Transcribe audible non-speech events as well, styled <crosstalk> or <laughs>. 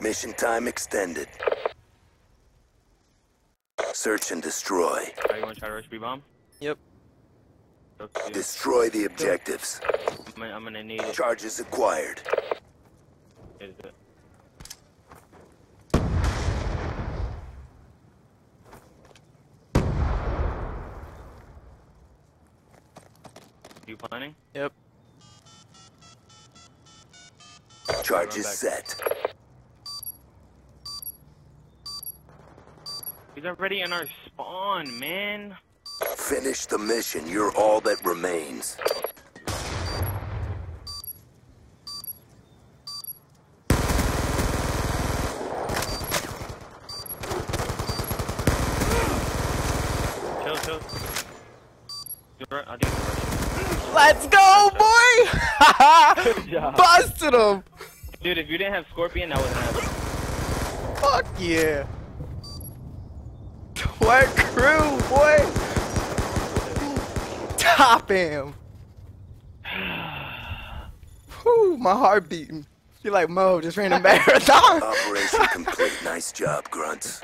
Mission time extended. Search and destroy. Are you want to try to rush B bomb? Yep. Destroy the objectives. I'm gonna, I'm gonna need it. Charges acquired. Is it? You planning? Yep. Charges back. set. He's already in our spawn, man. Finish the mission. You're all that remains. Chill, chill. You're right, I think you're Let's go, boy! Good <laughs> job. Busted him! right. Dude, if you didn't have Scorpion, that would have. Fuck yeah! What crew, boy? Top him! <sighs> Whew, my heart beating. Feel like Mo just ran a <laughs> marathon. Operation complete. Nice job, grunts.